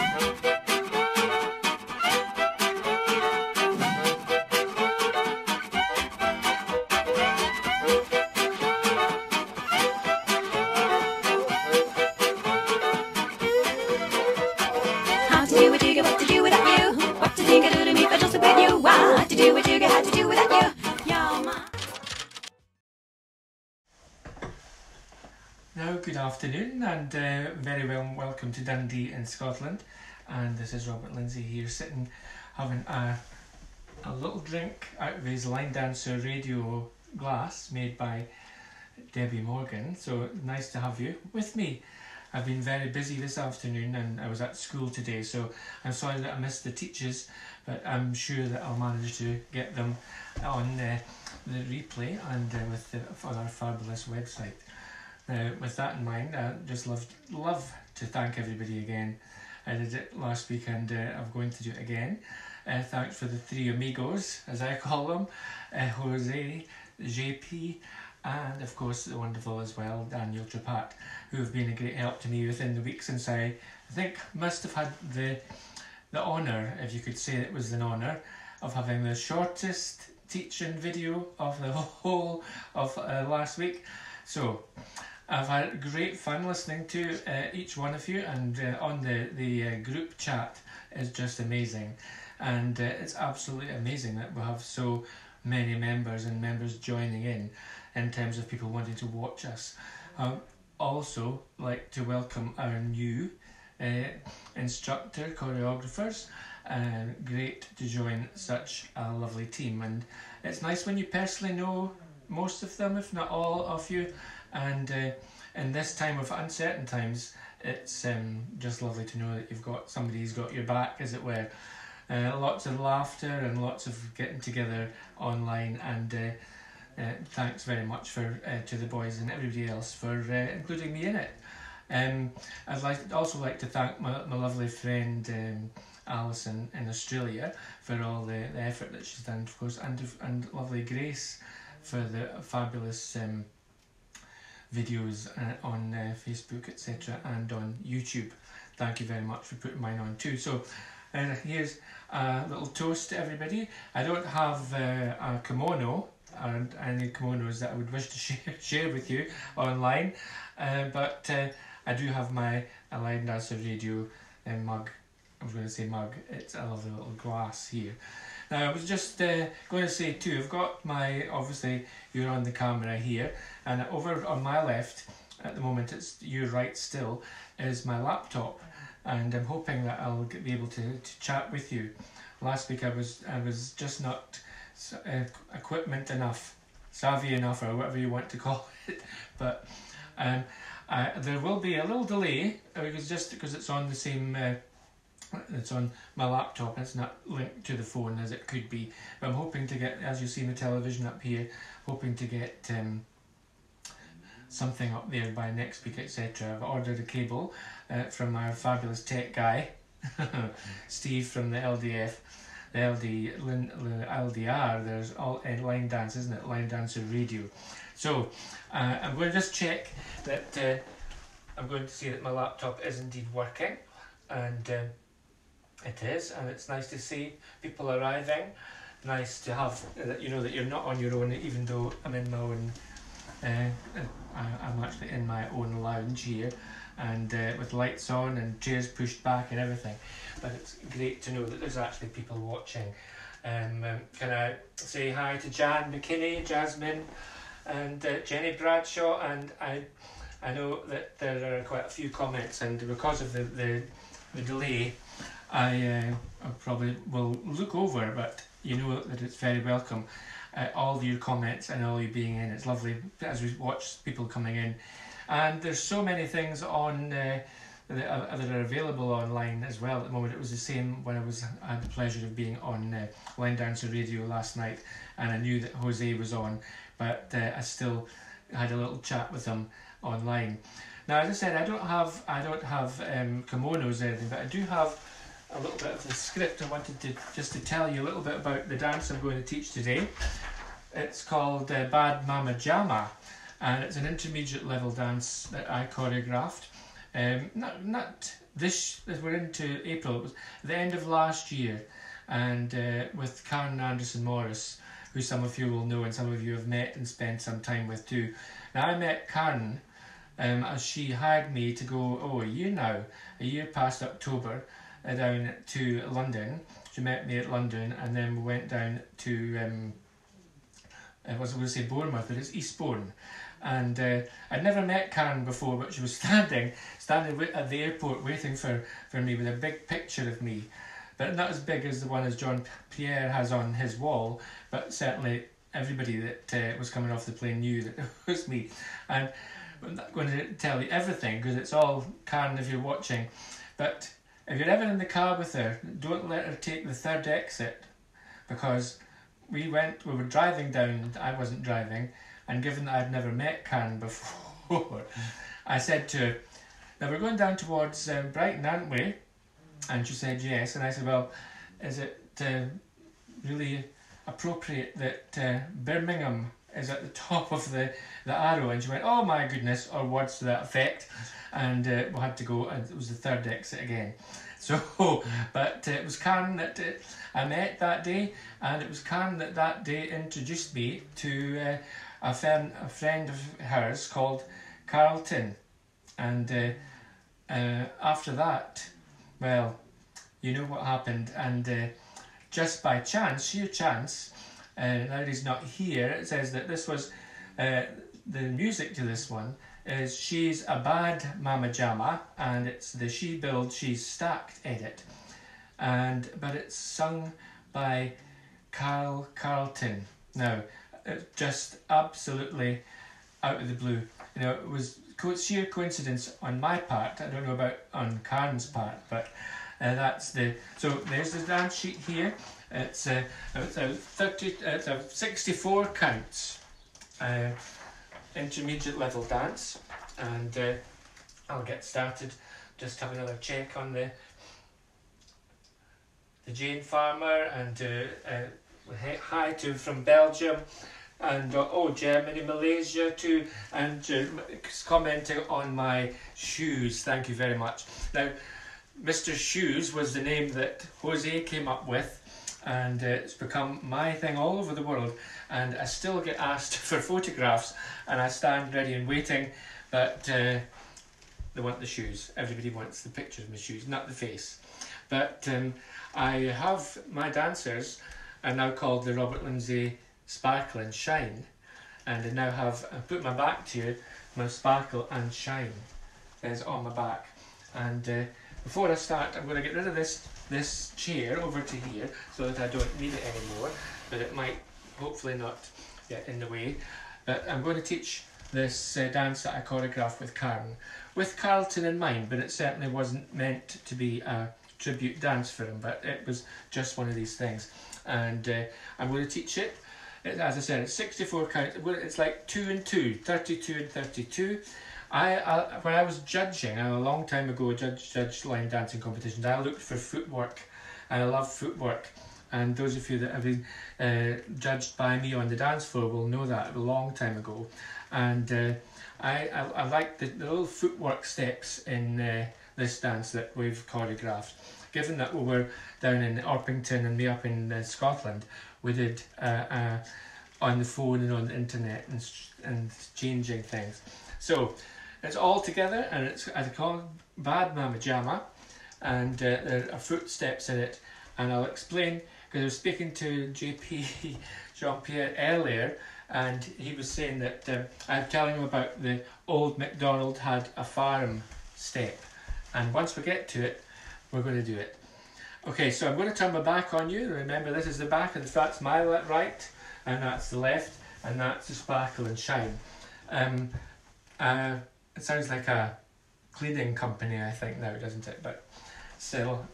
afternoon welcome to Dundee in Scotland. And this is Robert Lindsay here sitting having a, a little drink out of his line dancer radio glass made by Debbie Morgan. So nice to have you with me. I've been very busy this afternoon and I was at school today, so I'm sorry that I missed the teachers, but I'm sure that I'll manage to get them on uh, the replay and uh, with the, on our fabulous website. Now, with that in mind, I just love love to thank everybody again. I did it last week and uh, I'm going to do it again. Uh, thanks for the three amigos, as I call them, uh, Jose, JP, and of course the wonderful as well, Daniel Trepat, who have been a great help to me within the week since I, I think must have had the the honour, if you could say it was an honour, of having the shortest teaching video of the whole of uh, last week. So, I've had great fun listening to uh, each one of you, and uh, on the the uh, group chat is just amazing, and uh, it's absolutely amazing that we have so many members and members joining in, in terms of people wanting to watch us. Also like to welcome our new uh, instructor choreographers. Uh, great to join such a lovely team, and it's nice when you personally know most of them, if not all of you and uh, in this time of uncertain times, it's um, just lovely to know that you've got somebody who's got your back, as it were. Uh, lots of laughter and lots of getting together online, and uh, uh, thanks very much for uh, to the boys and everybody else for uh, including me in it. Um, I'd like also like to thank my, my lovely friend um, Alison in Australia for all the, the effort that she's done, of course, and and lovely Grace for the fabulous um, videos uh, on uh, Facebook, etc., and on YouTube. Thank you very much for putting mine on too. So, uh, here's a little toast to everybody. I don't have a kimono and any kimonos that I would wish to share, share with you online, but I do have my Line Dancer Radio mug. I was going to say mug, it's a lovely little glass here. Now, I was just uh, going to say too, I've got my, obviously, you're on the camera here, and over on my left, at the moment it's you right still, is my laptop. And I'm hoping that I'll be able to, to chat with you. Last week I was I was just not uh, equipment enough, savvy enough, or whatever you want to call it. But um, I, there will be a little delay because just because it's on the same uh, it's on my laptop it's not linked to the phone as it could be. But I'm hoping to get as you see the television up here hoping to get um, something up there by next week etc I've ordered a cable uh, from our fabulous tech guy Steve from the LDF the LD, LDR there's all uh, line dance isn't it? Line dancer radio. So uh, I'm going to just check that uh, I'm going to see that my laptop is indeed working. And um, it is, and it's nice to see people arriving. Nice to have that you know that you're not on your own, even though I'm in my own. Uh, I'm actually in my own lounge here, and uh, with lights on and chairs pushed back and everything. But it's great to know that there's actually people watching. Um, um, can I say hi to Jan McKinney, Jasmine, and uh, Jenny Bradshaw? And I, I know that there are quite a few comments, and because of the the, the delay, I, uh, I probably will look over, but you know that it's very welcome. Uh, all your comments and all you being in. It's lovely as we watch people coming in. And there's so many things on uh, that, are, that are available online as well at the moment. It was the same when I was I had the pleasure of being on uh, Line Dancer Radio last night, and I knew that Jose was on, but uh, I still had a little chat with him online. Now, as I said, I don't have I don't have um, kimonos or anything, but I do have a little bit of the script. I wanted to just to tell you a little bit about the dance I'm going to teach today. It's called uh, Bad Mama Jama, and it's an intermediate level dance that I choreographed. Um, not not this we're into April. It was the end of last year, and uh, with Karen Anderson Morris, who some of you will know and some of you have met and spent some time with too. Now I met Karen um, as she hired me to go. Oh, a year now, a year past October, uh, down to London. She met me at London, and then we went down to. Um, I was going to say Bournemouth, but it's Eastbourne and uh, I'd never met Karen before, but she was standing, standing at the airport waiting for, for me with a big picture of me, but not as big as the one as John Pierre has on his wall, but certainly everybody that uh, was coming off the plane knew that it was me, and I'm not going to tell you everything because it's all Karen if you're watching, but if you're ever in the car with her, don't let her take the third exit, because we went, we were driving down. I wasn't driving and given that I'd never met Karen before, I said to her, Now we're going down towards um, Brighton, aren't we? And she said yes. And I said, Well, is it uh, really appropriate that uh, Birmingham is at the top of the, the arrow? And she went, Oh my goodness, or words to that effect. And uh, we had to go, and it was the third exit again. So, but uh, it was Karen that uh, I met that day, and it was Karen that that day introduced me to uh, a, friend, a friend of hers called Carlton. And uh, uh, after that, well, you know what happened. And just by chance, sheer chance, now he's not here, it says that this was the music to this one is She's a Bad Mama Jama and it's the She Build, She's Stacked edit. And but it's sung by Carl Carlton. Now, it's just absolutely out of the blue. You know, it was sheer coincidence on my part. I don't know about on Karen's part, but uh, that's the. So there's the dance sheet here. It's a, it's a thirty. It's a sixty-four counts, uh, intermediate level dance, and uh, I'll get started. Just have another check on the the Jane Farmer and uh, uh, hi to from Belgium and uh, oh Germany, Malaysia too, and uh, commenting on my shoes. Thank you very much. Now, Mr. Shoes was the name that Jose came up with, and uh, it's become my thing all over the world. And I still get asked for photographs, and I stand ready and waiting, but uh, they want the shoes. Everybody wants the picture of my shoes, not the face. But um, I have my dancers are now called the Robert Lindsay sparkle and shine and I now have I put my back to you my sparkle and shine is on my back and uh, before I start I'm going to get rid of this this chair over to here so that I don't need it anymore but it might hopefully not get in the way but I'm going to teach this uh, dance that I choreographed with Karen with Carlton in mind but it certainly wasn't meant to be a tribute dance for him but it was just one of these things and uh, I'm going to teach it as I said, it's 64 counts. It's like 2 and 2, 32 and 32. I, I when I was judging a long time ago, judge judged line dancing competitions. I looked for footwork, and I love footwork. And those of you that have been uh, judged by me on the dance floor will know that a long time ago. And uh, I, I I like the, the little footwork steps in uh, this dance that we've choreographed. Given that we were down in Orpington and me up in uh, Scotland, we did uh, uh, on the phone and on the internet and, and changing things. So it's all together and it's as I call Bad Mama Jama and uh, there are footsteps in it and I'll explain because I was speaking to JP Jean Pierre earlier and he was saying that um, I'm telling him about the old MacDonald had a farm step and once we get to it we're going to do it. Okay, so I'm going to turn my back on you. Remember, this is the back, and that's my right, and that's the left, and that's the sparkle and shine. Um, uh, it sounds like a cleaning company, I think, now, doesn't it? But still,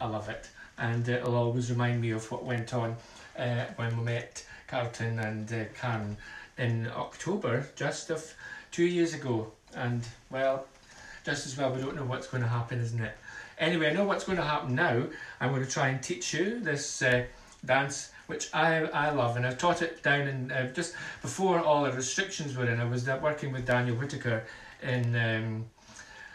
I love it. And it'll always remind me of what went on uh, when we met Carlton and uh, Karen in October, just of two years ago. And, well, just as well, we don't know what's going to happen, isn't it? Anyway, I know what's going to happen now. I'm going to try and teach you this uh, dance, which I, I love, and I've taught it down in uh, just before all the restrictions were in. I was working with Daniel Whittaker in um,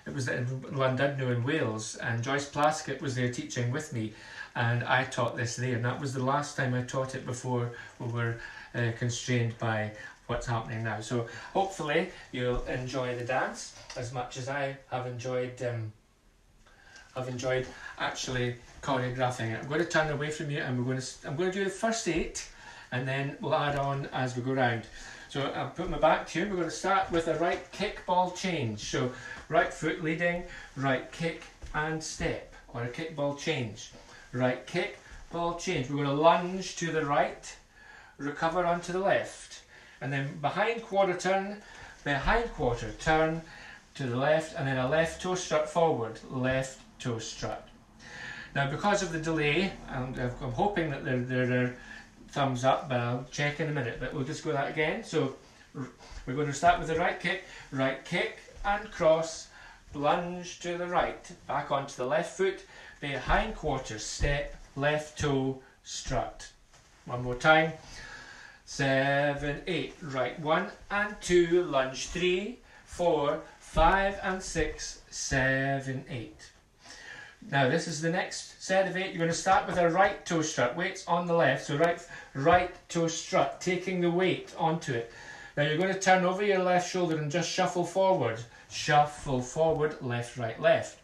it was in Llandudno in Wales, and Joyce Plaskett was there teaching with me, and I taught this there, and that was the last time I taught it before we were uh, constrained by what's happening now. So hopefully you'll enjoy the dance as much as I have enjoyed. Um, have enjoyed actually choreographing it. I'm going to turn away from you, and we're going to. I'm going to do the first eight, and then we'll add on as we go round. So I'll put my back to you. We're going to start with a right kick ball change. So right foot leading, right kick and step, or a kick ball change. Right kick, ball change. We're going to lunge to the right, recover onto the left, and then behind quarter turn, behind quarter turn to the left, and then a left toe strut forward, left toe strut. Now because of the delay, and I'm hoping that there, there are thumbs up, but I'll check in a minute, but we'll just go that again. So we're going to start with the right kick, right kick and cross, lunge to the right, back onto the left foot, behind quarter step, left toe, strut. One more time. Seven, eight, right one and two, lunge three, four, five and six, seven, eight. Now this is the next set of eight. You're going to start with a right toe strut. Weights on the left, so right right toe strut, taking the weight onto it. Now you're going to turn over your left shoulder and just shuffle forward. Shuffle forward, left, right, left.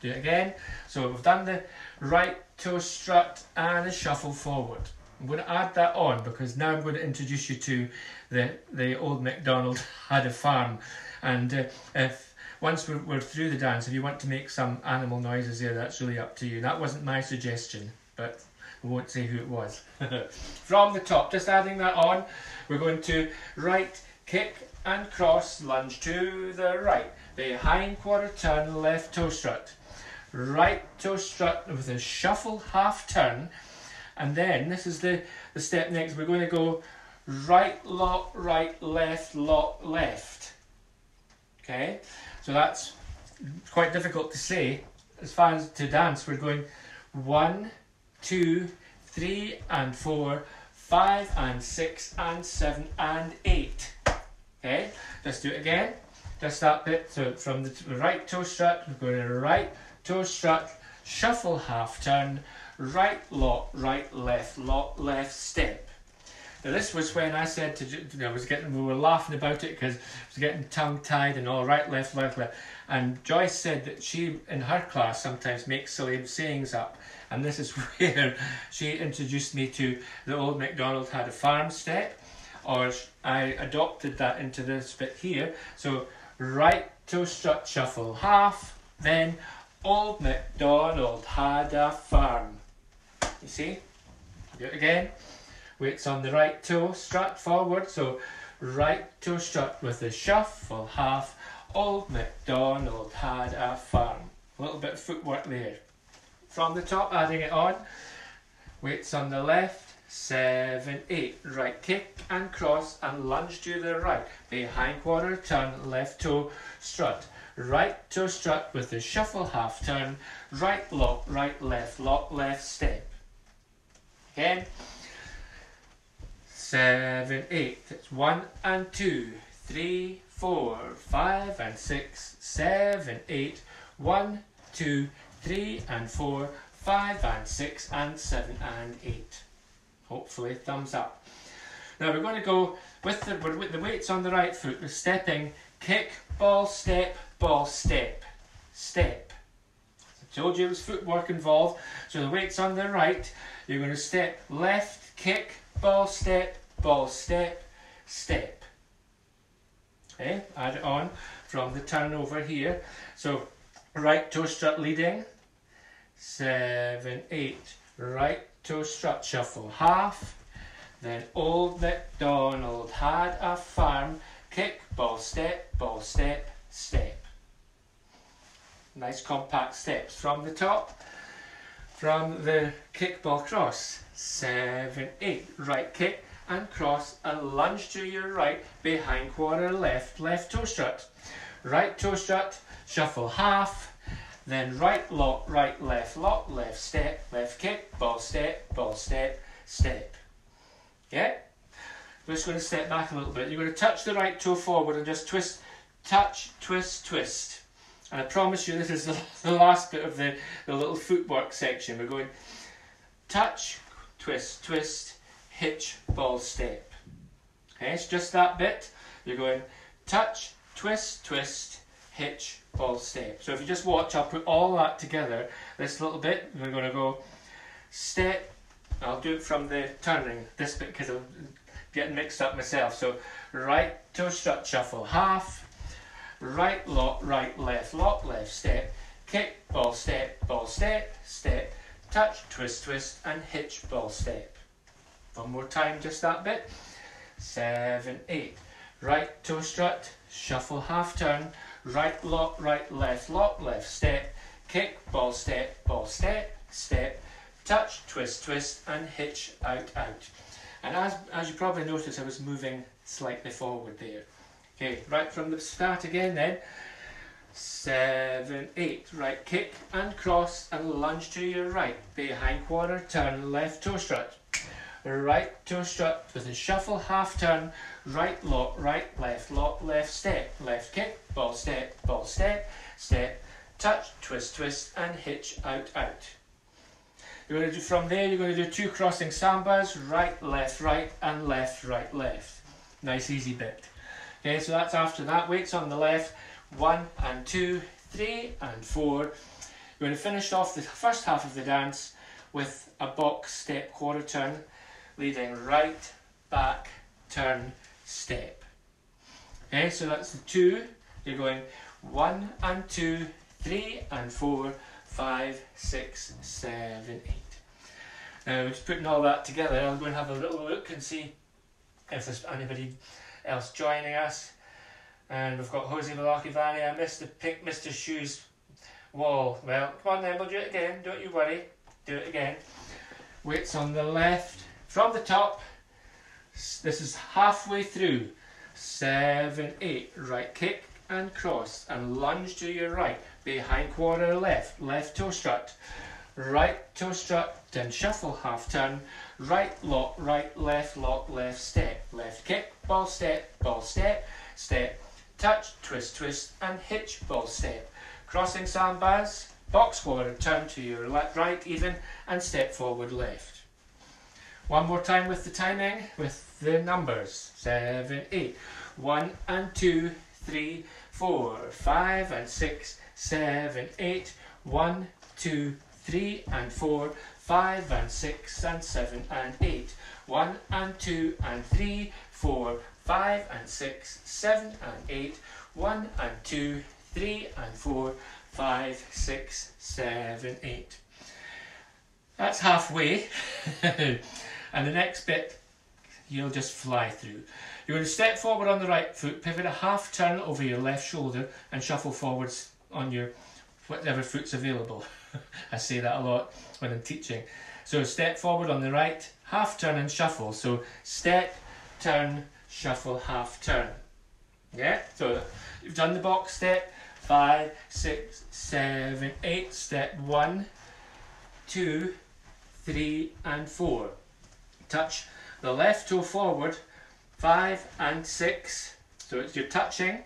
Do it again. So we've done the right toe strut and a shuffle forward. I'm going to add that on because now I'm going to introduce you to the, the old MacDonald had a farm. And uh, if once we're, we're through the dance, if you want to make some animal noises there, that's really up to you. That wasn't my suggestion, but we won't say who it was. From the top, just adding that on, we're going to right kick and cross, lunge to the right. Behind quarter turn, left toe strut. Right toe strut with a shuffle half turn. And then, this is the, the step next, we're going to go right lock, right, left, lock, left. Okay? So that's quite difficult to say. As far as to dance, we're going one, two, three, and four, five, and six, and seven, and eight. Okay, let's do it again. Just that bit. So from the right toe strut, we're going to right toe strut, shuffle half turn, right lock, right left, lock left step. This was when I said to, you know, I was getting, we were laughing about it because I was getting tongue tied and all right, left, left, left. And Joyce said that she, in her class, sometimes makes silly sayings up. And this is where she introduced me to the old MacDonald had a farm step, or I adopted that into this bit here. So right toe strut shuffle half, then old MacDonald had a farm. You see? Do it again weights on the right toe, strut forward, so right toe strut with the shuffle half. Old MacDonald had a farm. A little bit of footwork there. From the top, adding it on. Weights on the left, seven, eight. Right kick and cross and lunge to the right. Behind quarter turn, left toe strut. Right toe strut with the shuffle half turn. Right lock, right left, lock left step. Again seven, eight. It's one and two, three, four, five and six, seven, eight. One, two, three and four, five and six and seven and eight. Hopefully, thumbs up. Now we're going to go with the, with the weights on the right foot. We're stepping, kick, ball, step, ball, step, step. I told you there was footwork involved. So the weights on the right, you're going to step left, kick, ball, step, ball, step, step. Okay, add it on from the turn over here. So right toe strut leading, seven, eight, right toe strut shuffle half, then old MacDonald had a farm, kick, ball, step, ball, step, step. Nice compact steps from the top. From the kick, ball, cross, seven, eight, right kick, and cross and lunge to your right behind quarter left, left toe strut. Right toe strut, shuffle half, then right lock, right left lock, left step, left kick, ball step, ball step, step. Yeah? We're just going to step back a little bit. You're going to touch the right toe forward and just twist, touch, twist, twist. And I promise you this is the, the last bit of the, the little footwork section. We're going touch, twist, twist, hitch, ball, step. Okay, it's just that bit. You're going touch, twist, twist, hitch, ball, step. So if you just watch, I'll put all that together. This little bit, we're going to go step. I'll do it from the turning, this bit, because I'm getting mixed up myself. So right toe strut shuffle, half, right lock, right left, lock left, step, kick, ball, step, ball, step, step, touch, twist, twist, and hitch, ball, step. One more time, just that bit. Seven, eight. Right toe strut, shuffle half turn, right lock, right left, lock left, step, kick, ball, step, ball, step, step, touch, twist, twist, and hitch, out, out. And as, as you probably noticed, I was moving slightly forward there. Okay, right from the start again then. Seven, eight. Right kick and cross and lunge to your right. Behind quarter turn, left toe strut. Right toe strut with a shuffle half turn. Right lock, right left, lock left step. Left kick, ball step, ball step, step, touch, twist, twist, and hitch out, out. You're going to do from there, you're going to do two crossing sambas, right, left, right, and left, right, left. Nice easy bit. Okay, so that's after that. Weights on the left, one and two, three and four. You're going to finish off the first half of the dance with a box step quarter turn, leading right, back, turn, step. Okay, so that's the two. You're going one and two, three and four, five, six, seven, eight. Now, just putting all that together, I'm going to have a little look and see if there's anybody else joining us. And we've got Jose Malaki I missed the pink Mr. Shoes wall. Well, come on then, we'll do it again. Don't you worry. Do it again. Weights on the left. From the top, this is halfway through. Seven, eight. Right kick and cross and lunge to your right. Behind quarter left. Left toe strut. Right toe strut, then shuffle half turn right lock, right, left lock, left step, left kick, ball step, ball step, step, touch, twist, twist, and hitch, ball step. Crossing sambas, box forward, turn to your left, right even, and step forward left. One more time with the timing, with the numbers. Seven, eight. One and two, three, four, five and six, seven, eight. One, two, three and four, 5 and 6 and 7 and 8. 1 and 2 and 3, 4, 5 and 6, 7 and 8. 1 and 2, 3 and 4, 5, 6, 7, 8. That's halfway. and the next bit you'll just fly through. You're going to step forward on the right foot, pivot a half turn over your left shoulder and shuffle forwards on your whatever foot's available. I say that a lot when I'm teaching. So step forward on the right, half turn and shuffle. So step, turn, shuffle, half turn. Yeah, so you've done the box step, five, six, seven, eight. Step one, two, three, and four. Touch the left toe forward, five and six. So it's you're touching,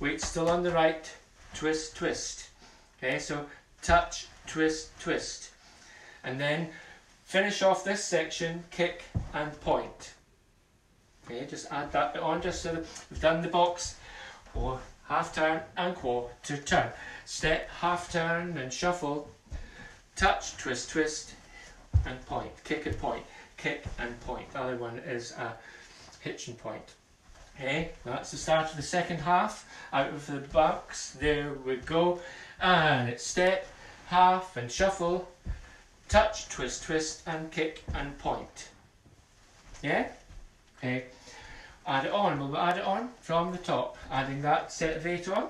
weight still on the right, twist, twist. Okay, so touch, twist, twist. And then finish off this section, kick and point. Okay, just add that bit on just so that we've done the box or half turn and quarter turn. Step, half turn and shuffle, touch, twist, twist and point. Kick and point, kick and point. The other one is a hitch and point. Okay, that's the start of the second half. Out of the box, there we go. And it's step, half and shuffle, touch, twist, twist, and kick and point. Yeah? Okay. Add it on. We'll add it on from the top. Adding that set of eight on.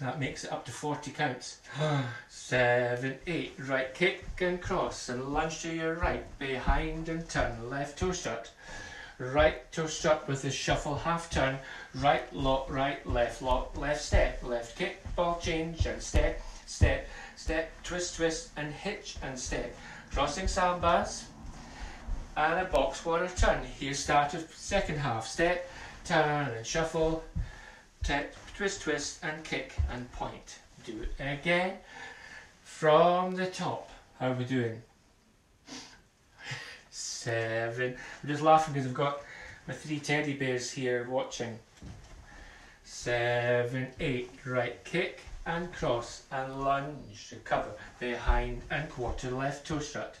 That makes it up to 40 counts. Seven, eight. Right kick and cross and lunge to your right. Behind and turn. Left toe strut. Right toe strut with a shuffle half turn. Right lock, right, left lock, left step. Left kick, ball change and step, step step, twist, twist, and hitch and step. Crossing sambas and a box quarter turn. Here's start of second half. Step, turn and shuffle, tap, twist, twist, and kick and point. Do it again. From the top. How are we doing? Seven. I'm just laughing because I've got my three teddy bears here watching. Seven, eight. Right kick and cross and lunge. Recover. Behind and quarter left toe strut.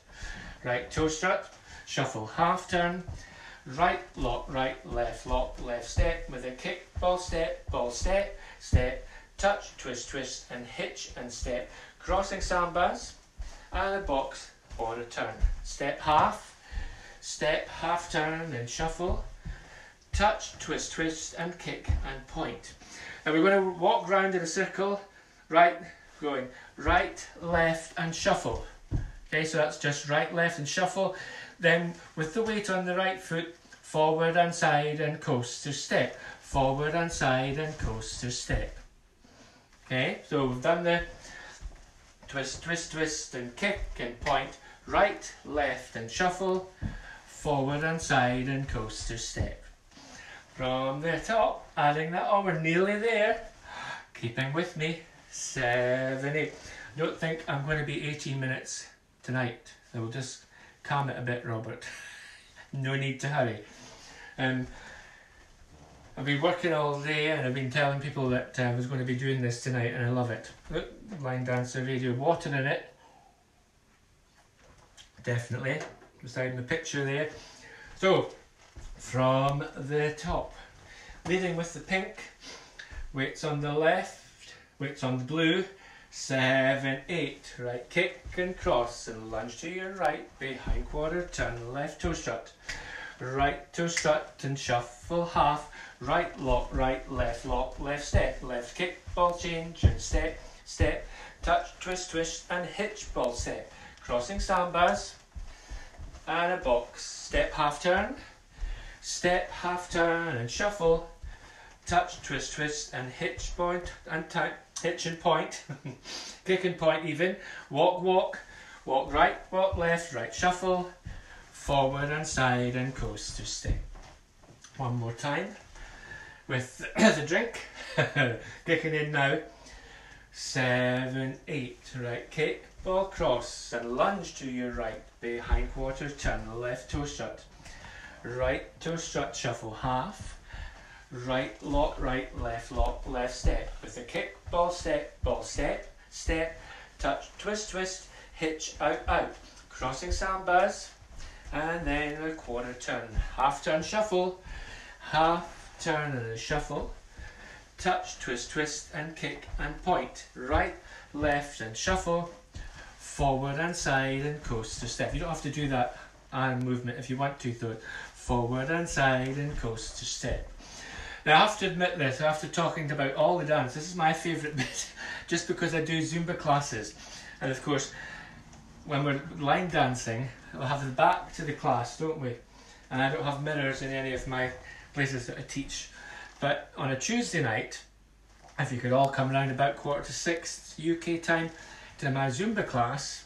Right toe strut. Shuffle half turn. Right lock, right, left lock, left step with a kick, ball step, ball step, step, touch, twist, twist, and hitch and step. Crossing sambas and a box or a turn. Step half, step, half turn, and shuffle. Touch, twist, twist, and kick and point. Now we're going to walk round in a circle, right, going right, left, and shuffle. Okay, so that's just right, left, and shuffle. Then with the weight on the right foot, forward and side and coaster step. Forward and side and coaster step. Okay, so we've done the twist, twist, twist, and kick and point. Right, left, and shuffle. Forward and side and coaster step. From the top, adding that on, we're nearly there. Keeping with me, seven, eight. Don't think I'm going to be 18 minutes tonight. I will just calm it a bit, Robert. no need to hurry. Um, I've been working all day and I've been telling people that uh, I was going to be doing this tonight and I love it. Look, line dancer radio, water in it. Definitely, beside the picture there. So, from the top, leading with the pink, weights on the left, weights on the blue, seven, eight, right kick and cross and lunge to your right, behind quarter turn, left toe strut, right toe strut and shuffle half, right lock, right, left lock, left step, left kick, ball change and step, step, touch, twist, twist and hitch ball step, crossing sambas and a box, step half turn, step half turn and shuffle, touch, twist, twist and hitch point and time hitch and point, kick and point even, walk, walk, walk right, walk left, right shuffle, forward and side and coaster step. One more time. With the drink, kicking in now. Seven, eight, right kick, ball cross and lunge to your right, behind quarter turn, left toe strut, right toe strut shuffle half, right lock, right, left lock, left step. With a kick, ball step, ball step, step, touch, twist, twist, hitch, out, out. Crossing sambas, and then a quarter turn. Half turn shuffle, half turn and a shuffle. Touch, twist, twist, and kick and point. Right, left, and shuffle. Forward and side and coaster step. You don't have to do that arm movement if you want to, though. Forward and side and coaster step. Now, I have to admit this, after talking about all the dance, this is my favourite bit, just because I do Zumba classes. And of course, when we're line dancing, we'll have the back to the class, don't we? And I don't have mirrors in any of my places that I teach. But on a Tuesday night, if you could all come around about quarter to six UK time to my Zumba class,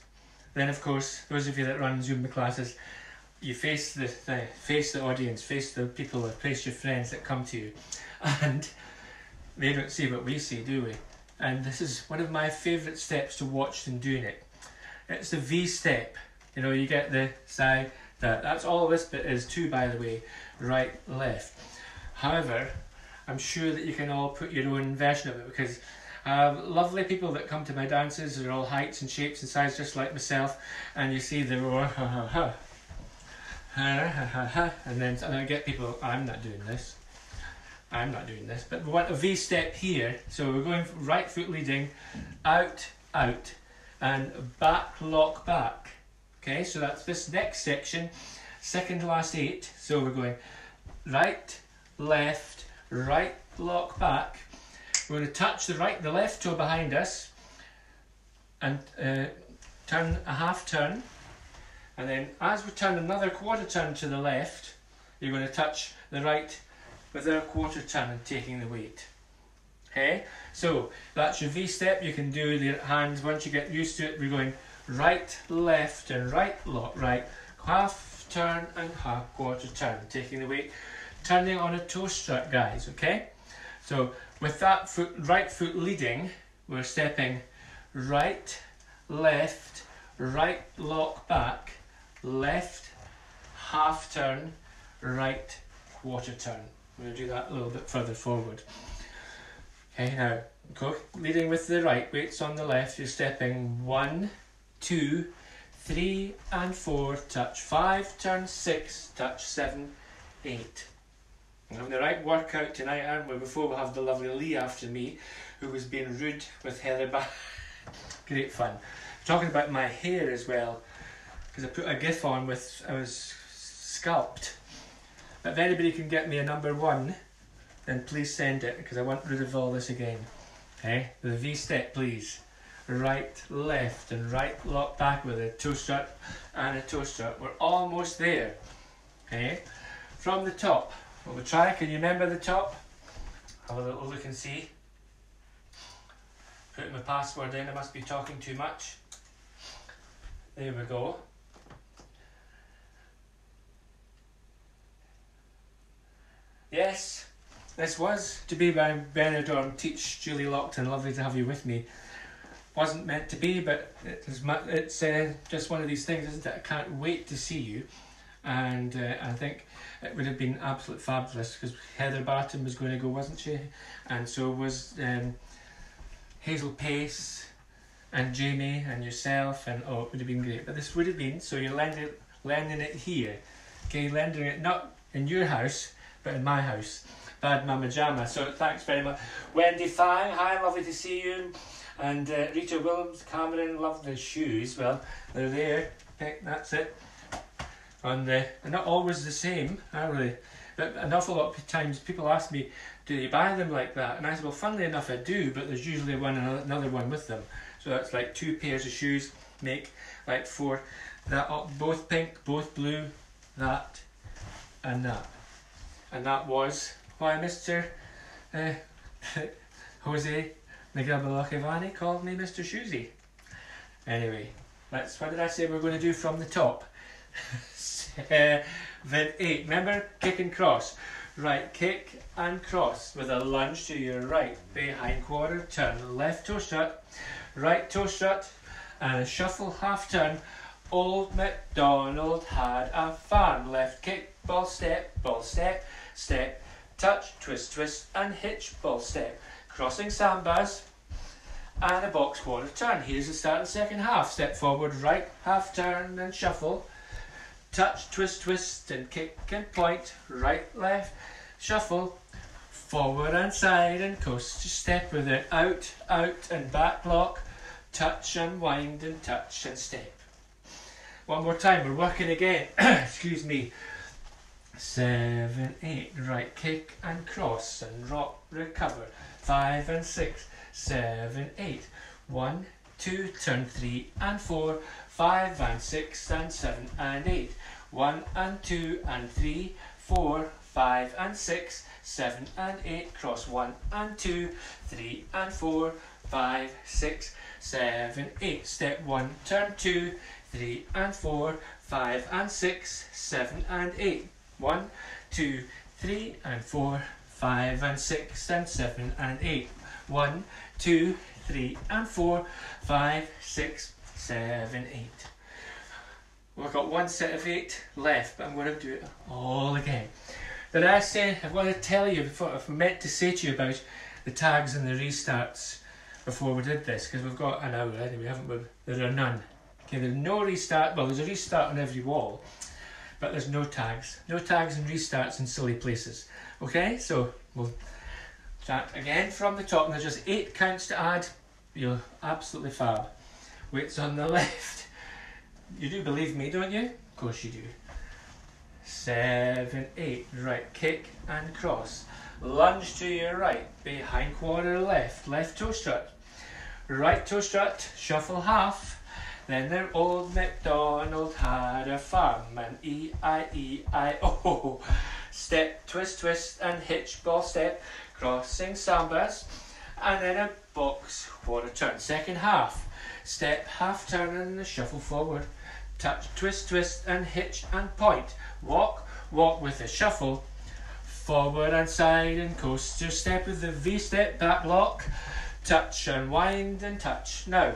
then of course, those of you that run Zumba classes, you face the, the face the audience, face the people, face your friends that come to you, and they don't see what we see, do we? And this is one of my favourite steps to watch them doing it. It's the V step. You know, you get the side, that. That's all this bit is too, by the way. Right, left. However, I'm sure that you can all put your own version of it because have lovely people that come to my dances. They're all heights and shapes and sizes just like myself. And you see they're all, oh, ha and then and I get people, I'm not doing this. I'm not doing this. But we want a V step here. So we're going right foot leading, out, out, and back, lock, back. Okay, so that's this next section, second last eight. So we're going right, left, right, lock, back. We're going to touch the right, the left toe behind us, and uh, turn a half turn and then as we turn another quarter turn to the left, you're going to touch the right with a quarter turn and taking the weight. Okay, so that's your V step. You can do the hands once you get used to it. We're going right, left, and right, lock, right, half turn and half quarter turn, taking the weight, turning on a toe strut, guys. Okay, so with that foot, right foot leading, we're stepping right, left, right lock back, left, half turn, right, quarter turn. We're going to do that a little bit further forward. Okay, now leading with the right, weights on the left, you're stepping one, two, three and four, touch five, turn six, touch seven, eight. I'm having the right workout tonight, aren't we? Before we have the lovely Lee after me, who was being rude with Heather. Great fun. Talking about my hair as well, because I put a gif on with I was scalped. But if anybody can get me a number one, then please send it because I want rid of all this again. Eh? Okay, the V step, please. Right, left, and right lock back with a toe strut and a toe strut. We're almost there. Okay, from the top. We'll try. Can you remember the top? Have a little look and see. Put my password in. I must be talking too much. There we go. Yes, this was to be by Benidorm Teach Julie Lockton. Lovely to have you with me. Wasn't meant to be, but it's it's uh, just one of these things, isn't it? I can't wait to see you, and uh, I think it would have been absolute fabulous because Heather Barton was going to go, wasn't she? And so was um, Hazel Pace and Jamie and yourself, and oh, it would have been great. But this would have been so you're lending lending it here, okay? Lending it not in your house, but in my house. Bad Mama Jama. So thanks very much. Wendy Fang, hi, lovely to see you. And uh, Rita Williams, Cameron, love the shoes. Well, they're there. That's it. And uh, they're not always the same, are they? But an awful lot of times people ask me, do you buy them like that? And I said, well, funnily enough, I do, but there's usually one another one with them. So that's like two pairs of shoes make like four. That both pink, both blue, that, and that and that was why Mr. Uh, Jose Miguel called me Mr. Shoesy. Anyway, that's what did I say we're going to do from the top? Seven, eight. Remember, kick and cross. Right kick and cross with a lunge to your right. Behind quarter turn. Left toe strut. Right toe strut. And a shuffle half turn. Old MacDonald had a farm. Left kick, ball step, ball step step, touch, twist, twist, and hitch, ball step. Crossing sambas and a box quarter turn. Here's the start of the second half. Step forward, right, half turn, and shuffle. Touch, twist, twist, and kick and point. Right, left, shuffle. Forward and side and coast. Just step with it. Out, out, and back lock. Touch and wind and touch and step. One more time, we're working again. Excuse me seven, eight, right kick and cross and rock, recover, five and six, seven, eight, one, two, turn three and four, five and six and seven and eight, one and two and three, four, five and six, seven and eight, cross one and two, three and four, five, six, seven, eight, step one, turn two, three and four, five and six, seven and eight, one, two, three, and four, five, and six, and seven, and eight. One, two, three, and four, five, six, seven, eight. Well, I've got one set of eight left, but I'm going to do it all again. Did I say, I want to tell you, before, I've meant to say to you about the tags and the restarts before we did this, because we've got an hour anyway, haven't we? There are none. Okay, there's no restart, well, there's a restart on every wall, but there's no tags. No tags and restarts in silly places. Okay, so we'll start again from the top. And there's just eight counts to add. You're absolutely fab. Weights on the left. You do believe me, don't you? Of course you do. Seven, eight. Right, kick and cross. Lunge to your right. Behind quarter left. Left toe strut. Right toe strut. Shuffle half then their old MacDonald had a farm, and E-I-E-I-O. Oh, oh, oh. Step, twist, twist, and hitch, ball step, crossing sambas, and then a box quarter turn. Second half, step, half turn, and a shuffle forward. Touch, twist, twist, and hitch, and point. Walk, walk with a shuffle. Forward and side and coaster step with the V step back lock touch, unwind and touch. Now,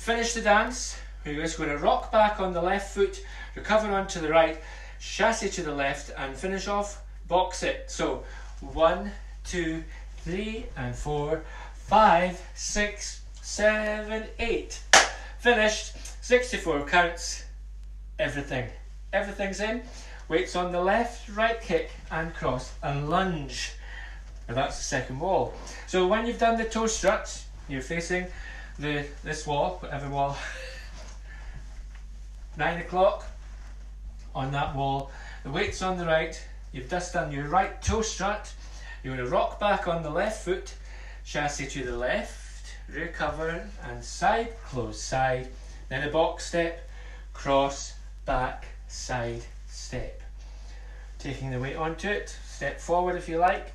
finish the dance, we're just going to rock back on the left foot, recover onto the right, chasse to the left, and finish off, box it. So, one, two, three, and four, five, six, seven, eight. Finished. 64 counts. Everything. Everything's in. Weights on the left, right kick, and cross, and lunge. Now that's the second wall. So when you've done the toe struts, you're facing the this wall, whatever wall. Nine o'clock on that wall. The weight's on the right. You've just done your right toe strut. You're going to rock back on the left foot, chasse to the left, recover, and side, close, side. Then a box step, cross, back, side, step. Taking the weight onto it, step forward if you like,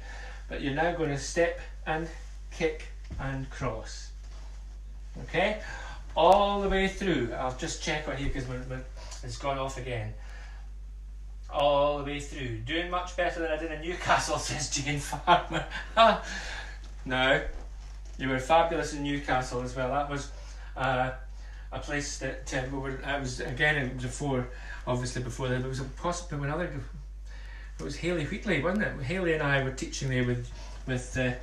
but you're now going to step and kick and cross. Okay, all the way through. I'll just check on you because it's gone off again. All the way through. Doing much better than I did in Newcastle, says Jane Farmer. no, you were fabulous in Newcastle as well. That was uh, a place that uh, we were. I was again. It was before, obviously before that. There was a possibly another. It was Hayley Wheatley, wasn't it? Hayley and I were teaching there with with uh,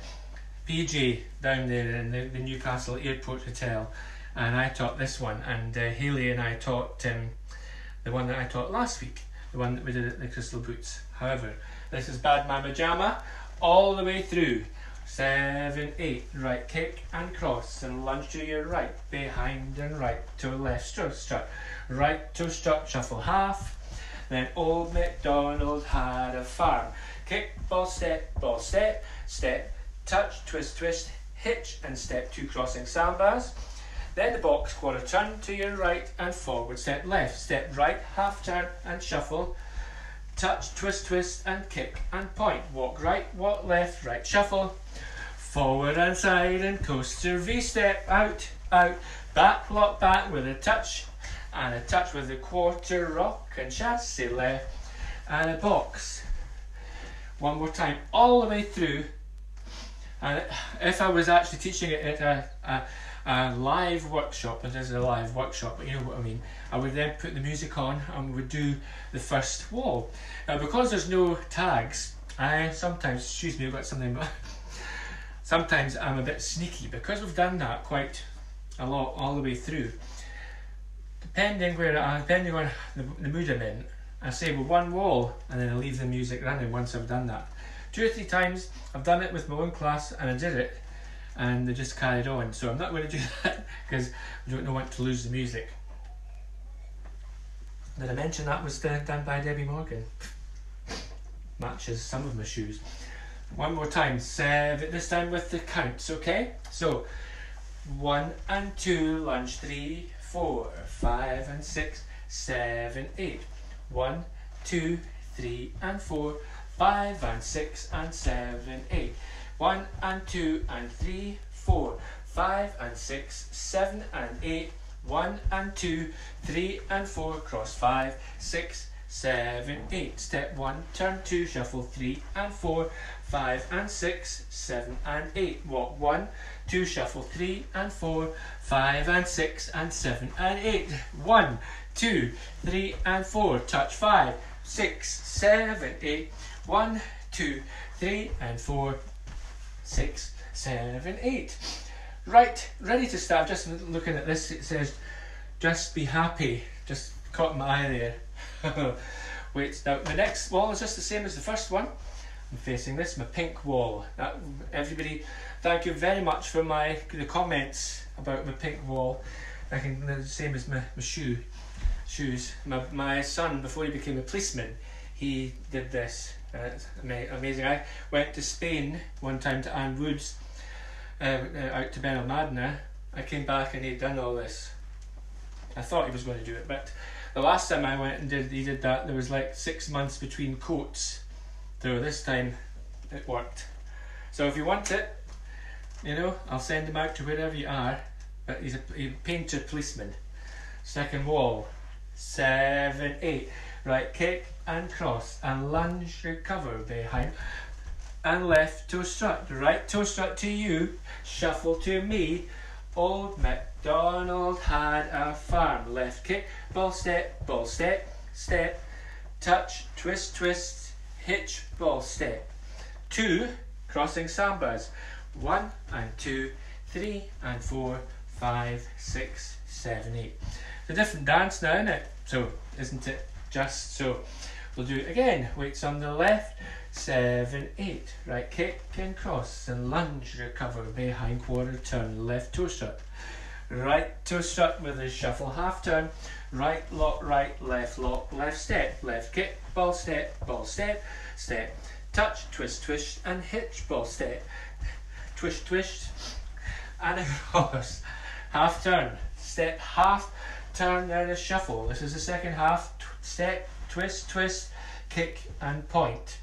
PJ down there in the, the Newcastle Airport Hotel, and I taught this one, and uh, Hayley and I taught um, the one that I taught last week, the one that we did at the Crystal Boots. However, this is Bad Mama Jama all the way through. Seven, eight, right kick and cross and lunge to your right, behind and right, to left strut, strut, right to strut, shuffle half. Then old MacDonald had a farm. Kick, ball, step, ball, step, step, touch, twist, twist, hitch, and step two crossing sambas. Then the box quarter turn to your right and forward, step left, step right, half turn and shuffle. Touch, twist, twist, and kick and point. Walk right, walk left, right shuffle. Forward and side and coaster V step out, out, back, lock back with a touch and a touch with the quarter rock and chasse left and a box. One more time, all the way through and if I was actually teaching it at a, a, a live workshop, it is a live workshop, but you know what I mean, I would then put the music on and we would do the first wall. Now, because there's no tags, I sometimes, excuse me, I've got something, sometimes I'm a bit sneaky because we've done that quite a lot all the way through. Depending where I, depending on the, the mood I'm in, I say well one wall and then I leave the music running once I've done that two or three times. I've done it with my own class and I did it and they just carried on. So I'm not going to do that because I don't want to lose the music. Did I mention that was uh, done by Debbie Morgan? Matches some of my shoes. One more time, seven, this time with the counts, okay? So, one and two, lunge, three, four, five and six, seven, eight. One, two, three and four, five and six and seven, eight. One and two and three, four, five and six, seven and eight. One and two, three and four, cross five, six, seven, eight. Step one, turn two, shuffle three and four, five and six, seven and eight. Walk one, two, shuffle three and four, five and six and seven and eight. One, two, three and four, touch five, six, seven, eight. One, two, three, and four, six, seven, eight. Right, ready to start. Just looking at this, it says, just be happy. Just caught my eye there. Wait, now the next wall is just the same as the first one. I'm facing this, my pink wall. That, everybody, thank you very much for my the comments about my pink wall. I can the same as my, my shoe shoes. My, my son, before he became a policeman, he did this uh, amazing. I went to Spain one time to Anne Woods, uh, uh, out to Benalmádena. I came back and he'd done all this. I thought he was going to do it, but the last time I went and did he did that, there was like six months between coats. So this time it worked. So if you want it, you know, I'll send him out to wherever you are. But he's a, he's a painter policeman. Second wall, seven, eight. Right, kick and cross and lunge, recover behind. and left toe strut, right toe strut to you, shuffle to me. Old MacDonald had a farm, left kick, ball step, ball step, step, touch, twist, twist, hitch, ball step. Two, crossing sambas. One and two, three and four, five, six, seven, eight. It's a different dance now, isn't it? So, isn't it just so? We'll do it again. Weights on the left, seven, eight. Right kick and cross and lunge, recover behind quarter turn, left toe strut. Right toe strut with a shuffle half turn. Right lock, right, left lock, left step, left kick, ball step, ball step, step, touch, twist, twist, and hitch, ball step, twist, twist, and across. Half turn, step, half turn, then a shuffle. This is the second half. Step, twist, twist, kick, and point.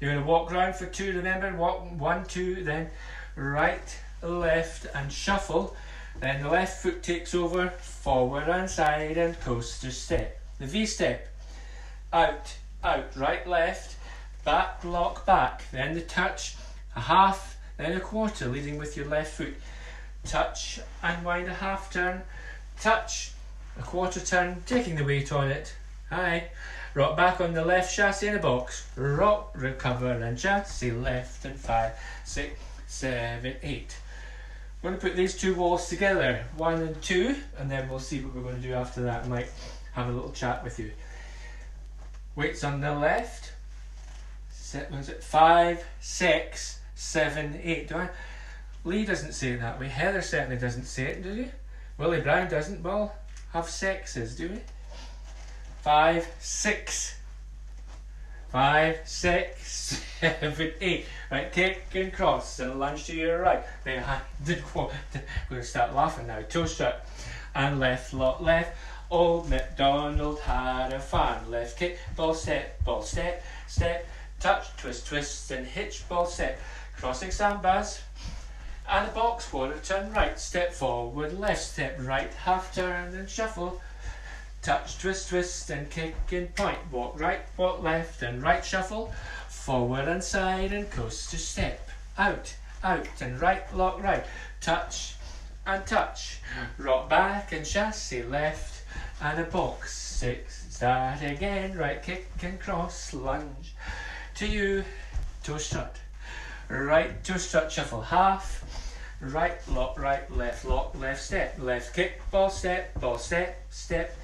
You're going to walk round for two. Remember, walk one, two, then right, left, and shuffle. Then the left foot takes over, forward and side, and coaster step. The V step. Out, out, right, left, back, lock, back. Then the touch, a half, then a quarter, leading with your left foot. Touch, unwind a half turn, touch, a quarter turn, taking the weight on it. Hi. Rock back on the left chasse in the box. Rock, recover, and chasse left and five, six, seven, eight. I'm going to put these two walls together, one and two, and then we'll see what we're going to do after that. I might have a little chat with you. Weights on the left. Set, Was it five, six, seven, eight? Do I? Lee doesn't say it that way. Heather certainly doesn't say it, do you? Willie Brown doesn't. Well, have sexes, do we? Five, six. Five, six, seven, eight. Right, kick and cross and lunge to your right. Then did We're going to start laughing now. Toe strut and left, lock, left. Old MacDonald had a farm. Left kick, ball step, ball step, step, touch, twist, twist, and hitch, ball step. Crossing sambas. And a box quarter turn right, step forward, left, step right, half turn and shuffle. Touch, twist, twist, and kick and point. Walk right, walk left, and right shuffle. Forward and side and coaster step. Out, out, and right, lock right. Touch and touch. Rock back and chasse left, and a box. Six, start again. Right kick and cross, lunge. To you, toe strut. Right toe strut, shuffle half. Right lock, right, left lock, left step. Left kick, ball step, ball step, step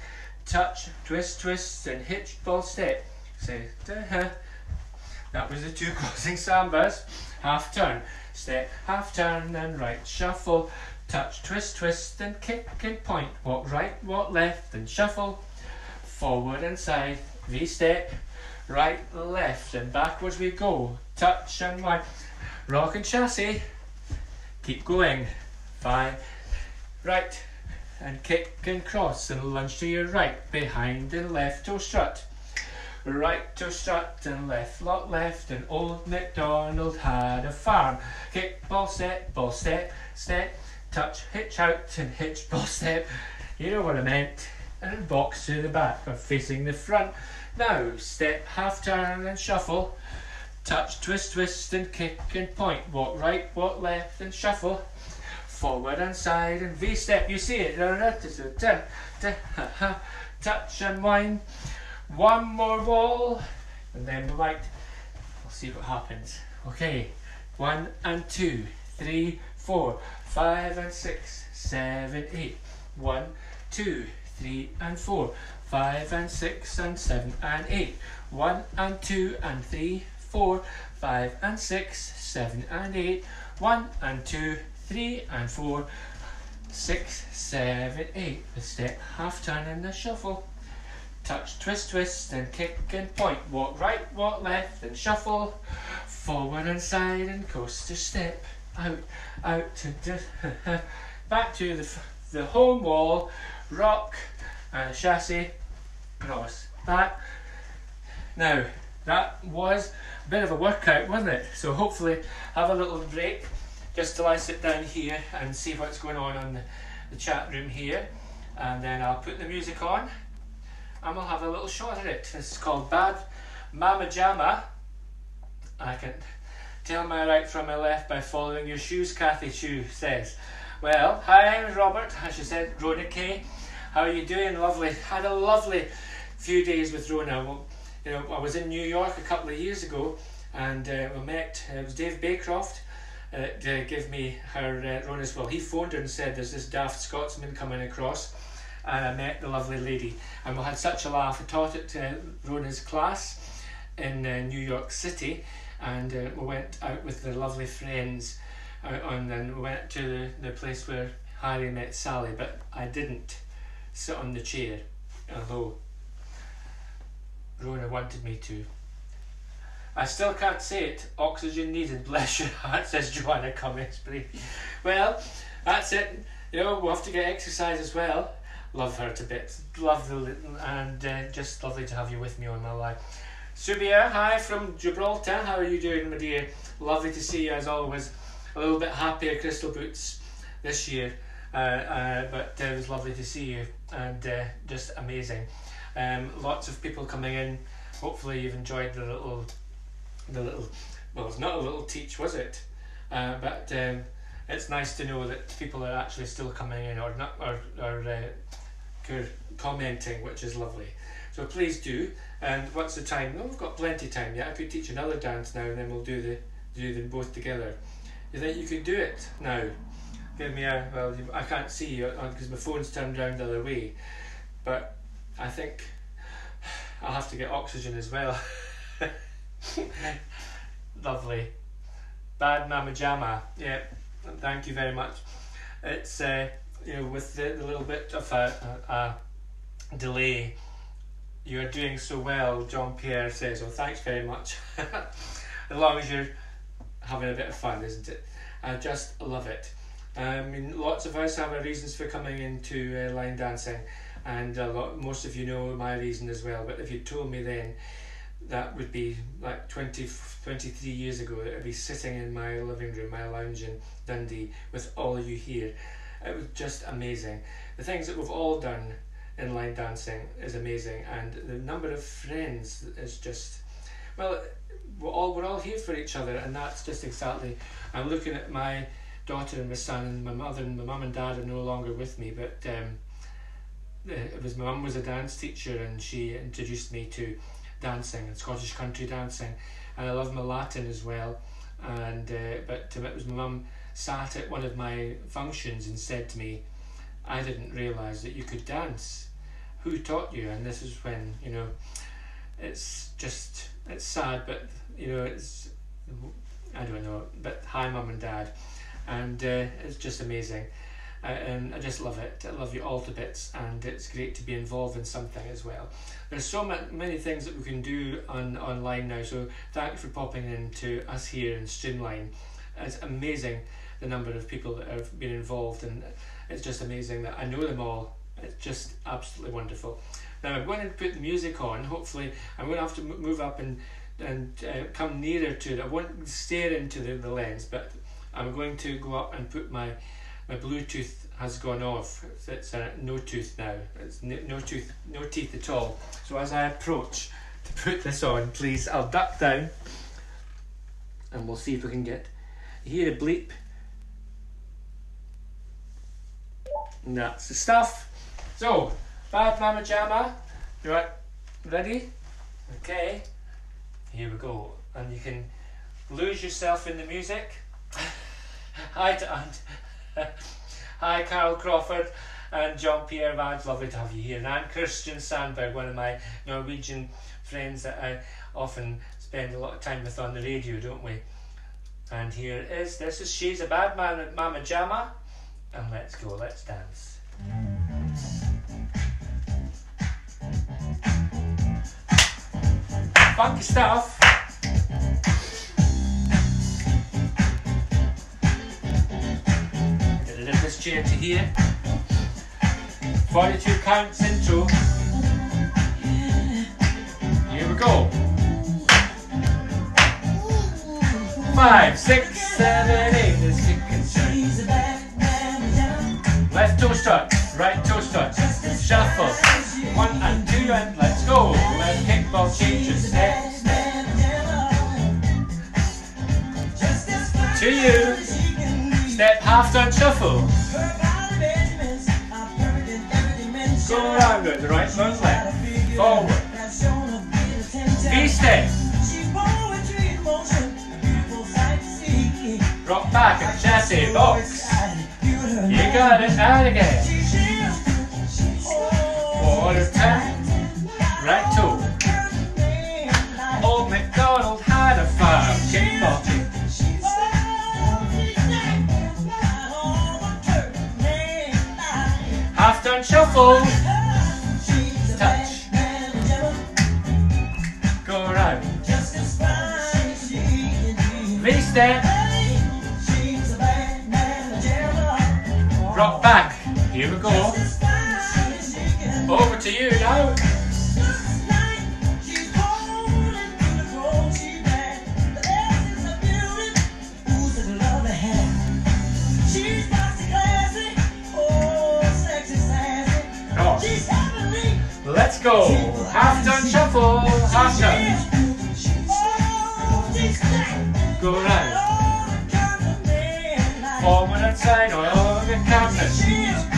touch, twist, twist, and hitch, ball, step. Say, That was the two crossing sambas. Half turn, step, half turn, and right shuffle. Touch, twist, twist, and kick and point. Walk right, walk left, and shuffle. Forward and side, V step. Right, left, and backwards we go. Touch and wind. Rock and chasse. Keep going. Five. Right, and kick and cross and lunge to your right, behind and left toe strut. Right toe strut and left lock left and old MacDonald had a farm. Kick, ball step, ball step, step, touch, hitch out and hitch, ball step. You know what I meant. And box to the back or facing the front. Now step, half turn and shuffle. Touch, twist, twist and kick and point. Walk right, walk left and shuffle forward and side and V-step, you see it, touch and wind, one more wall, and then we might, we'll see what happens. Okay, one and two, three, four, five and six, seven, eight, one, two, three and four, five and six and seven and eight, one and two and three, four, five and six, seven and eight, one and two, three and four, six, seven, eight. The step, half turn and the shuffle. Touch, twist, twist, and kick and point. Walk right, walk left, and shuffle. Forward and side and coaster step. Out, out, to back to the, the home wall. Rock and chasse. Cross. Back. Now, that was a bit of a workout, wasn't it? So hopefully have a little break just till I sit down here and see what's going on in the, the chat room here and then I'll put the music on and we'll have a little shot at it. It's called Bad Mama Jama. I can Tell my right from my left by following your shoes, Kathy Chu says. Well, hi, I'm Robert, as she said, Rona Kay. How are you doing? Lovely. Had a lovely few days with Rona. Well, you know, I was in New York a couple of years ago and uh, we met, it was Dave Baycroft uh, to give me her uh, Rona's, well, he phoned her and said there's this daft Scotsman coming across and I met the lovely lady and we had such a laugh. I taught it to Rona's class in uh, New York City and uh, we went out with the lovely friends on and we went to the, the place where Harry met Sally but I didn't sit on the chair although Rona wanted me to. I still can't say it. Oxygen needed, bless your heart, says Joanna Cummings. Well, that's it. You know, we'll have to get exercise as well. Love her to bits. Love the and uh, just lovely to have you with me on my life. Subia, hi from Gibraltar. How are you doing, my dear? Lovely to see you as always. A little bit happier Crystal Boots this year, uh, uh, but uh, it was lovely to see you and uh, just amazing. Um, lots of people coming in. Hopefully, you've enjoyed the little, the little. Well, it's not a little teach, was it? Uh, but um, it's nice to know that people are actually still coming in or not or, or uh, commenting, which is lovely. So please do. And what's the time? No, we've got plenty of time. yet. I could teach another dance now, and then we'll do the do them both together. You think you could do it now? Give me a well. I can't see you because my phone's turned around the other way, but I think I'll have to get oxygen as well. Lovely. Bad Mama Jama. Yeah, thank you very much. It's uh, you know with the, the little bit of a, a, a delay you are doing so well, John Pierre says. Well, thanks very much. as long as you're having a bit of fun, isn't it? I just love it. I mean, lots of us have our reasons for coming into uh, line dancing, and a lot, most of you know my reason as well. But if you told me then, that would be like 20, 23 years ago, I'd be sitting in my living room, my lounge in Dundee, with all you here. It was just amazing. The things that we've all done in line dancing is amazing, and the number of friends is just well. We're all we're all here for each other, and that's just exactly. I'm looking at my daughter and my son, and my mother and my mum and dad are no longer with me, but um, it was my mum was a dance teacher, and she introduced me to dancing and Scottish country dancing, and I love my Latin as well. And uh, but it was my mum sat at one of my functions and said to me, "I didn't realise that you could dance." who taught you? And this is when you know, it's just it's sad, but you know it's I don't know, but hi, mum and dad, and uh, it's just amazing. And I just love it. I love you all to bits, and it's great to be involved in something as well. There's so many things that we can do on online now. So thanks for popping in to us here in Streamline. It's amazing the number of people that have been involved, and it's just amazing that I know them all it's just absolutely wonderful. Now I'm going to put the music on. Hopefully, I'm going to have to move up and and uh, come nearer to it. I won't stare into the, the lens, but I'm going to go up and put my my Bluetooth has gone off. It's a no tooth now. It's no, no tooth, no teeth at all. So as I approach to put this on, please, I'll duck down, and we'll see if we can get. Hear a bleep. And that's the stuff. So, Bad Mama you right? Ready? Okay, here we go. And you can lose yourself in the music. Hi to. Hi Carol Crawford and John Pierre Vance, lovely to have you here. And I'm Christian Sandberg, one of my Norwegian friends that I often spend a lot of time with on the radio, don't we? And here is this is She's a Bad Man at Mama Jama. And let's go, let's dance. Funky stuff. This chair to here. 42 counts intro. Here we go. Five, six, seven, eight. Let's kick Left toe strut, right toe strut. Shuffle. One and two and let's go. Let's kickball changes. Step, step. step, half turn shuffle. Go around it, the right left. Forward. V step. Rock back at chasse box. You got it, and again. Quarter turn. Shuffle. Touch. Go around. V step. Drop back. Here we go. Over to you now. Let's go. Half turn shuffle. Half turn. Go around. Forward and side the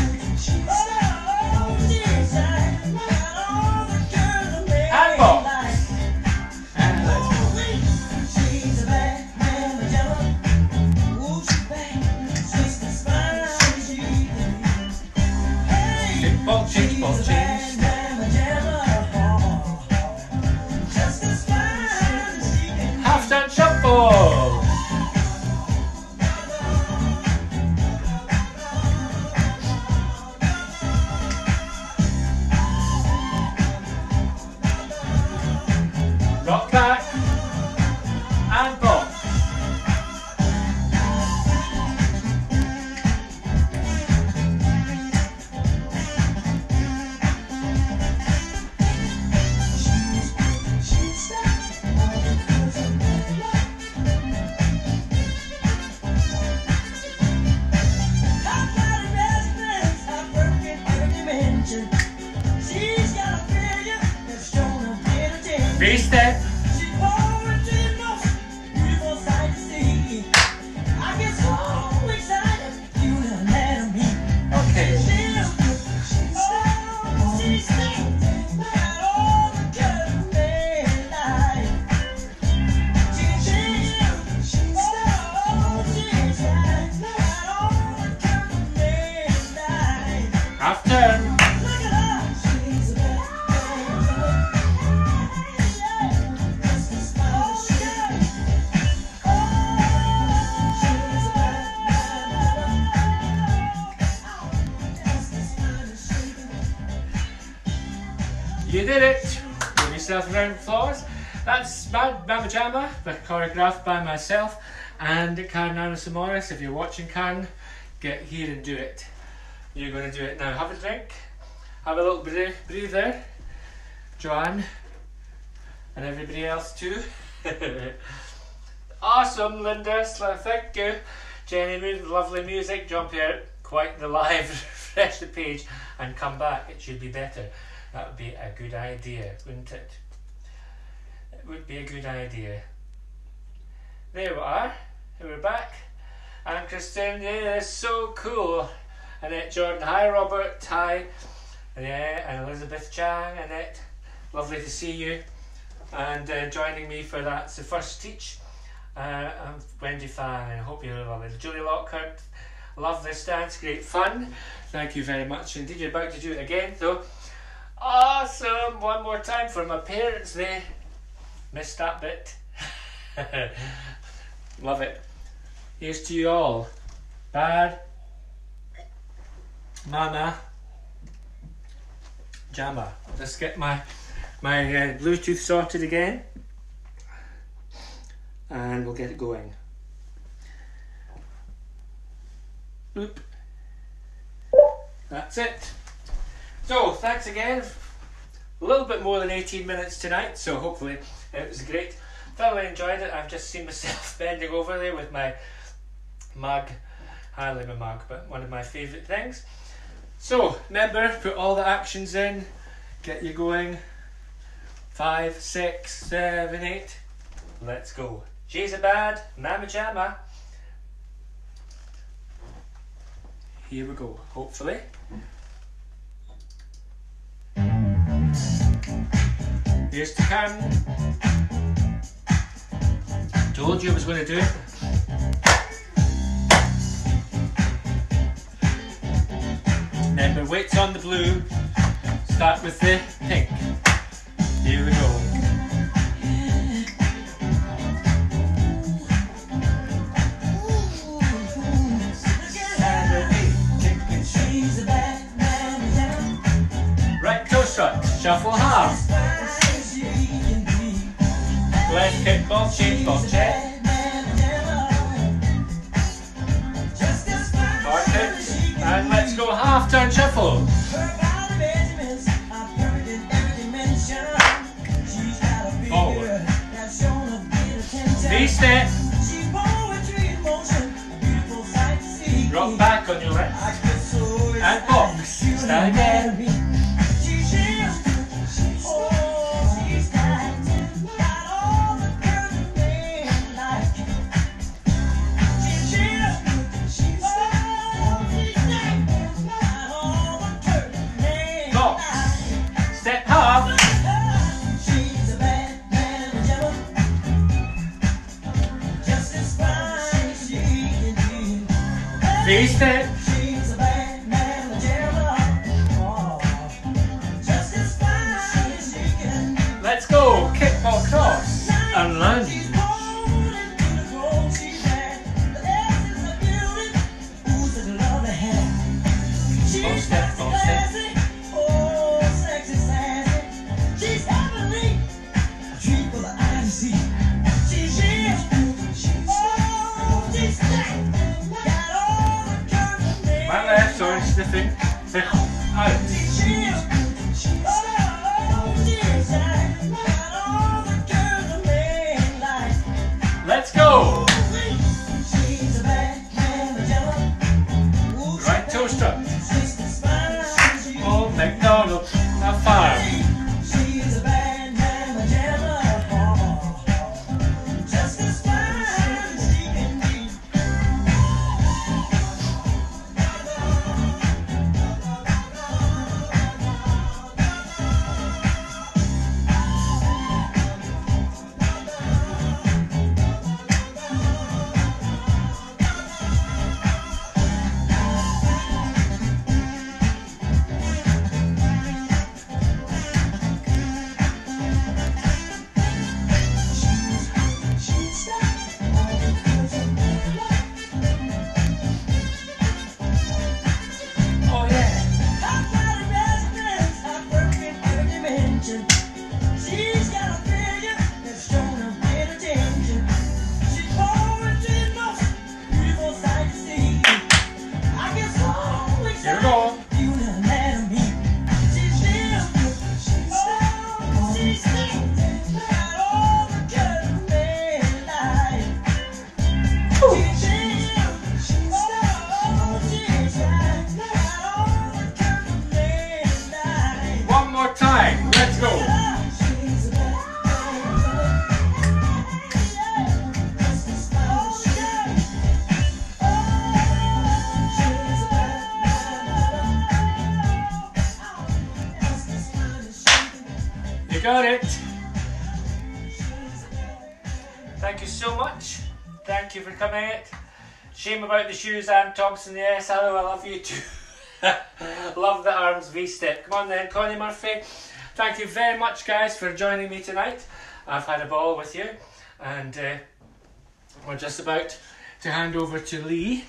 Of applause. That's Bad Mama Jama, choreographed by myself and Karen Anasamoris. If you're watching Karen, get here and do it. You're going to do it now. Have a drink, have a little breathe, breather. Joanne, and everybody else too. awesome, Linda. Thank you. Jenny, lovely music. Jump here, quite the live. Refresh the page and come back. It should be better. That would be a good idea, wouldn't it? Would be a good idea. There we are. We're back. And Christine, yeah, that's so cool. Annette Jordan, hi Robert, hi. Yeah, and Elizabeth Chang, Annette, lovely to see you. And uh, joining me for that's the first teach. Uh, I'm Wendy Fan, and I hope you're lovely. Julie Lockhart, love this dance, great fun. Thank you very much indeed. You're about to do it again, though. Awesome! One more time for my parents. They missed that bit. Love it. Here's to you all. Bad. Mama. Jama. Let's get my my uh, Bluetooth sorted again, and we'll get it going. Boop. That's it. So, thanks again. A little bit more than 18 minutes tonight, so hopefully it was great. Thoroughly enjoyed it. I've just seen myself bending over there with my mug. Hardly my mug, but one of my favourite things. So, remember, put all the actions in, get you going. Five, six, seven, eight. Let's go. She's a bad, Mama Jama. here we go, hopefully. Here's the can. Told you I was going to do it. Remember, weights on the blue. Start with the pink. Here we go. Right toe strut, shuffle half. Left kick ball, change ball, check. Let's half turn shuffle. Forward. V step. Rock back on your left. And box. Stand again. Shame about the shoes, Ann Thompson. Yes, hello, I love you too. love the arms V step. Come on then, Connie Murphy. Thank you very much, guys, for joining me tonight. I've had a ball with you, and uh, we're just about to hand over to Lee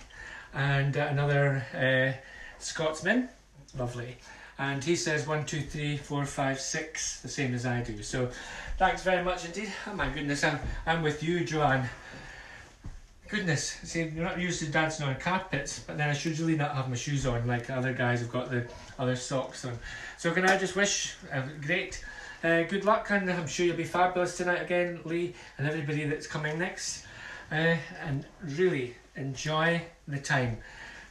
and uh, another uh, Scotsman. Lovely. And he says one, two, three, four, five, six, the same as I do. So thanks very much indeed. Oh my goodness, I'm, I'm with you, Joanne. Goodness, see, you're not used to dancing on carpets, but then I should really not have my shoes on like other guys have got the other socks on. So can I just wish a great uh, good luck, and I'm sure you'll be fabulous tonight again, Lee, and everybody that's coming next. Uh, and really enjoy the time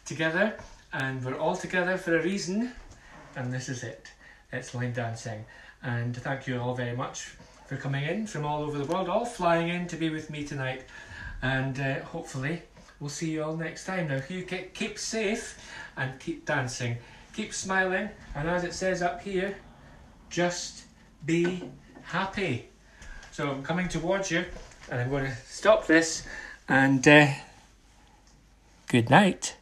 together, and we're all together for a reason, and this is it. It's line dancing, and thank you all very much for coming in from all over the world, all flying in to be with me tonight, and uh, hopefully we'll see you all next time. Now, you keep, keep safe and keep dancing. Keep smiling, and as it says up here, just be happy. So I'm coming towards you, and I'm going to stop this, and uh, good night.